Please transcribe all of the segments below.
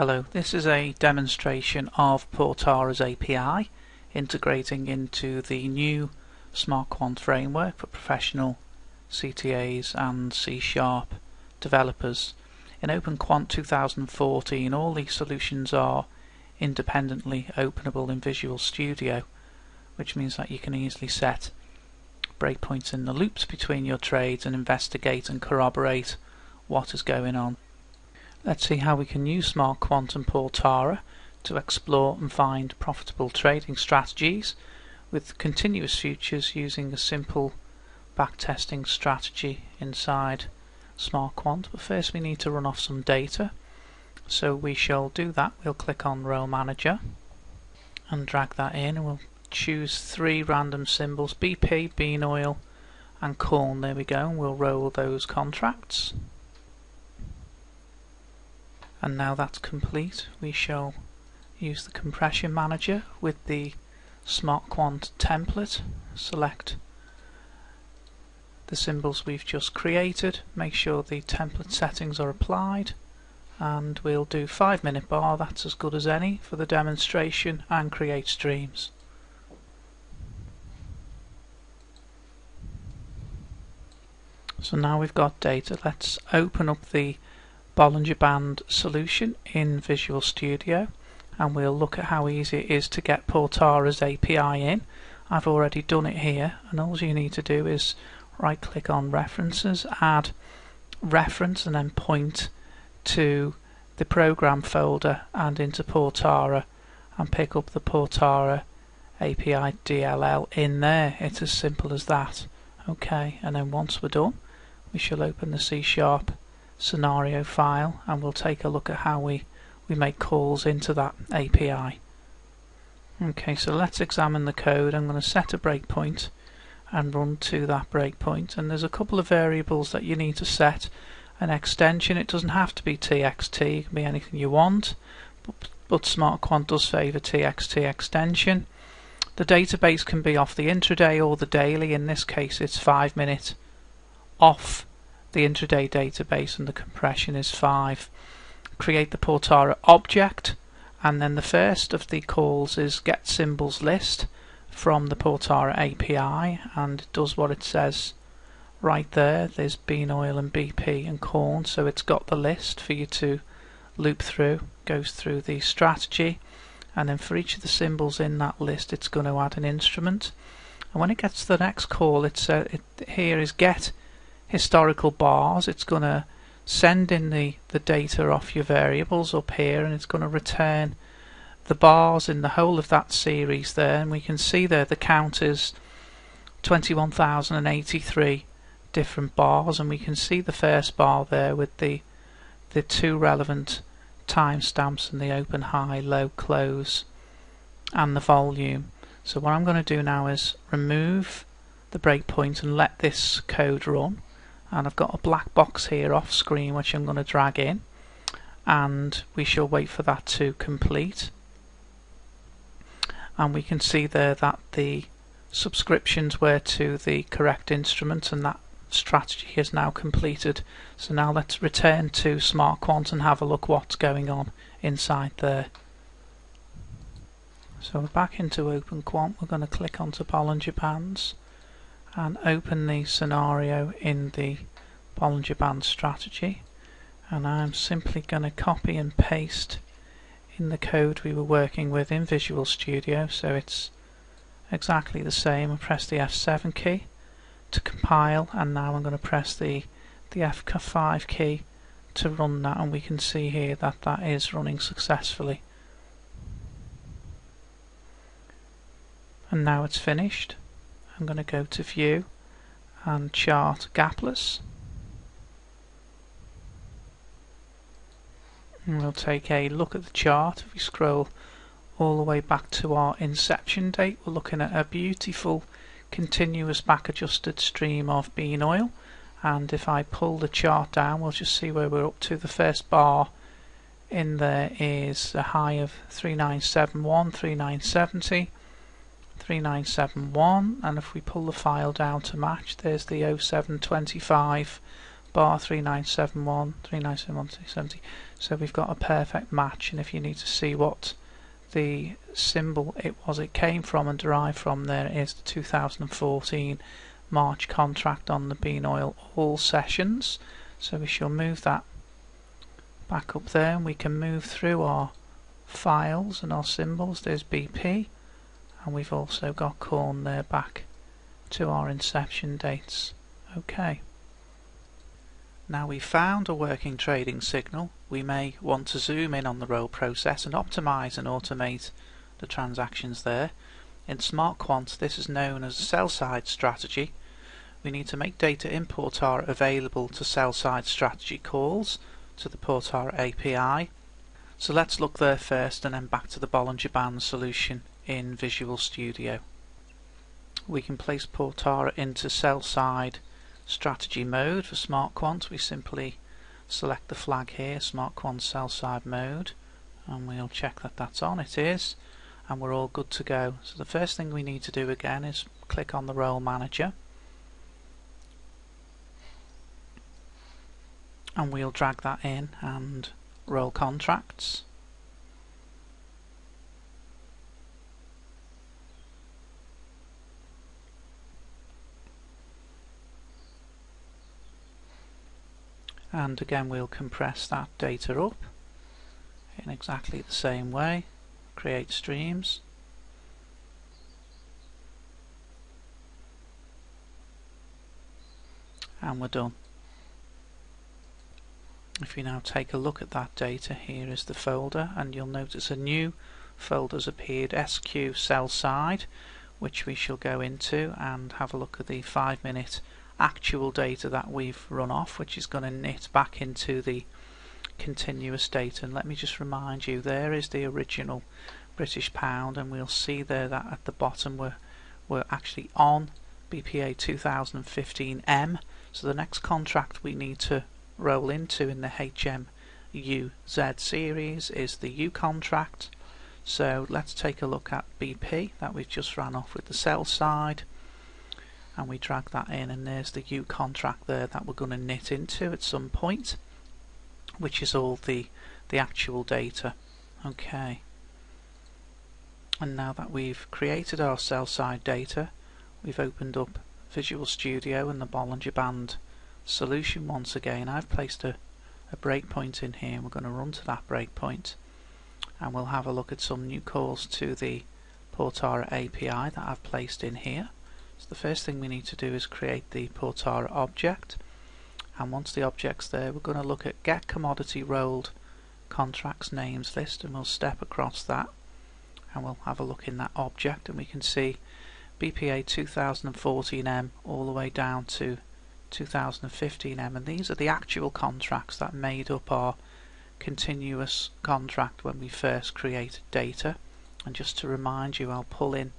Hello, this is a demonstration of Portara's API integrating into the new SmartQuant framework for professional CTAs and C-sharp developers. In OpenQuant 2014 all these solutions are independently openable in Visual Studio which means that you can easily set breakpoints in the loops between your trades and investigate and corroborate what is going on. Let's see how we can use Smart Quantum Portara to explore and find profitable trading strategies with continuous futures using a simple backtesting strategy inside Smart Quant. But first we need to run off some data. So we shall do that. We'll click on Roll Manager and drag that in and we'll choose three random symbols BP, bean oil and corn. There we go. And we'll roll those contracts and now that's complete. We shall use the compression manager with the SmartQuant template. Select the symbols we've just created. Make sure the template settings are applied. And we'll do 5 minute bar. That's as good as any for the demonstration and create streams. So now we've got data. Let's open up the Bollinger Band solution in Visual Studio and we'll look at how easy it is to get Portara's API in. I've already done it here and all you need to do is right click on references, add reference and then point to the program folder and into Portara and pick up the Portara API DLL in there. It's as simple as that. Okay, and then once we're done, we shall open the C Sharp scenario file and we'll take a look at how we, we make calls into that API. Okay, so let's examine the code. I'm going to set a breakpoint and run to that breakpoint and there's a couple of variables that you need to set an extension it doesn't have to be txt it can be anything you want but, but SmartQuant does favor txt extension the database can be off the intraday or the daily in this case it's 5 minute off the intraday database and the compression is 5. Create the Portara object and then the first of the calls is get symbols list from the Portara API and does what it says right there. There's bean oil and BP and corn so it's got the list for you to loop through. Goes through the strategy and then for each of the symbols in that list it's going to add an instrument and when it gets to the next call it's uh, it, here is get historical bars. It's going to send in the, the data off your variables up here and it's going to return the bars in the whole of that series there. And we can see there the count is 21,083 different bars and we can see the first bar there with the the two relevant timestamps and the open high low close and the volume. So what I'm going to do now is remove the breakpoint and let this code run and I've got a black box here off screen which I'm going to drag in. And we shall wait for that to complete. And we can see there that the subscriptions were to the correct instrument and that strategy is now completed. So now let's return to SmartQuant and have a look what's going on inside there. So we're back into OpenQuant we're going to click onto Bollinger Bands and open the scenario in the Bollinger Band strategy. And I'm simply going to copy and paste in the code we were working with in Visual Studio. So it's exactly the same. I press the F7 key to compile and now I'm going to press the the F5 key to run that. And we can see here that that is running successfully. And now it's finished I'm going to go to view and chart gapless and we'll take a look at the chart. If we scroll all the way back to our inception date we're looking at a beautiful continuous back adjusted stream of bean oil. And if I pull the chart down we'll just see where we're up to. The first bar in there is a high of 3971 3970 3971 and if we pull the file down to match there's the 0725 bar 3971 3971 270 so we've got a perfect match and if you need to see what the symbol it was it came from and derived from there is the 2014 March contract on the bean oil all sessions. So we shall move that back up there and we can move through our files and our symbols. There's BP and we've also got corn there back to our inception dates okay now we've found a working trading signal, we may want to zoom in on the roll process and optimize and automate the transactions there. In SmartQuant this is known as a sell-side strategy. We need to make data in Portara available to sell-side strategy calls to the Portara API. So let's look there first and then back to the Bollinger Band solution in Visual Studio. We can place Portara into sell-side strategy mode for SmartQuant we simply select the flag here SmartQuant sell side mode and we'll check that that's on. It is and we're all good to go. So the first thing we need to do again is click on the roll manager and we'll drag that in and roll contracts and again we'll compress that data up in exactly the same way. Create streams. And we're done. If we now take a look at that data here is the folder and you'll notice a new folder's appeared SQ sell side which we shall go into and have a look at the 5 minute actual data that we've run off which is going to knit back into the continuous data. And let me just remind you there is the original British pound and we'll see there that at the bottom we're, we're actually on BPA 2015M so the next contract we need to roll into in the HMUZ series is the U contract. So let's take a look at BP that we've just ran off with the sell side and we drag that in and there's the U contract there that we're going to knit into at some point which is all the the actual data. Okay. And now that we've created our sell side data we've opened up Visual Studio and the Bollinger Band solution once again. I've placed a, a breakpoint in here and we're going to run to that breakpoint and we'll have a look at some new calls to the Portara API that I've placed in here so the first thing we need to do is create the Portara object. And once the object's there we're going to look at get commodity rolled contracts names list and we'll step across that and we'll have a look in that object and we can see BPA 2014M all the way down to 2015M and these are the actual contracts that made up our continuous contract when we first created data. And just to remind you I'll pull in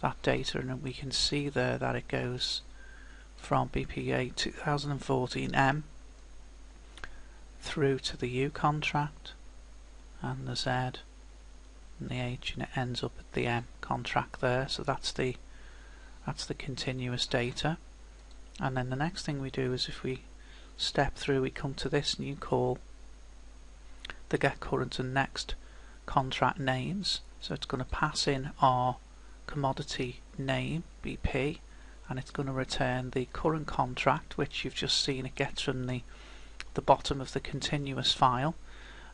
that data and we can see there that it goes from BPA 2014M through to the U contract and the Z and the H and it ends up at the M contract there. So that's the that's the continuous data. And then the next thing we do is if we step through we come to this new call the get current and next contract names. So it's going to pass in our commodity name BP and it's going to return the current contract which you've just seen it gets from the the bottom of the continuous file.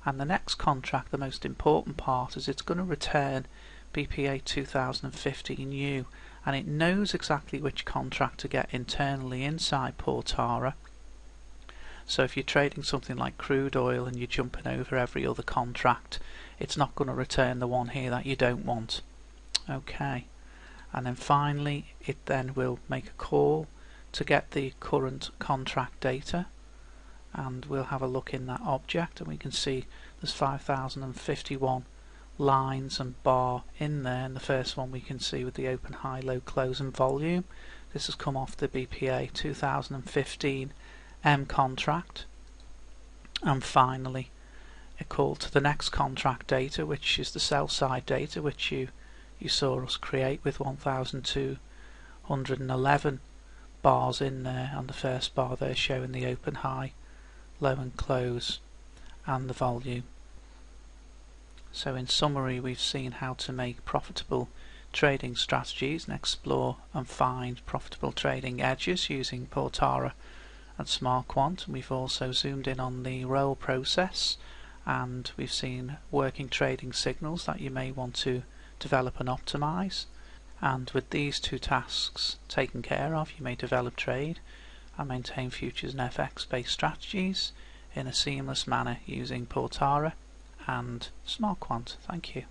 And the next contract the most important part is it's going to return BPA 2015U and it knows exactly which contract to get internally inside Portara. So if you're trading something like crude oil and you're jumping over every other contract it's not going to return the one here that you don't want okay. And then finally it then will make a call to get the current contract data. And we'll have a look in that object and we can see there's 5051 lines and bar in there. And the first one we can see with the open high low close and volume. This has come off the BPA 2015 M contract. And finally a call to the next contract data which is the sell side data which you you saw us create with 1211 bars in there and the first bar there showing the open high low and close and the volume. So in summary we've seen how to make profitable trading strategies and explore and find profitable trading edges using Portara and SmartQuant. We've also zoomed in on the roll process and we've seen working trading signals that you may want to develop and optimize. And with these two tasks taken care of, you may develop trade and maintain futures and FX based strategies in a seamless manner using Portara and SmartQuant. Thank you.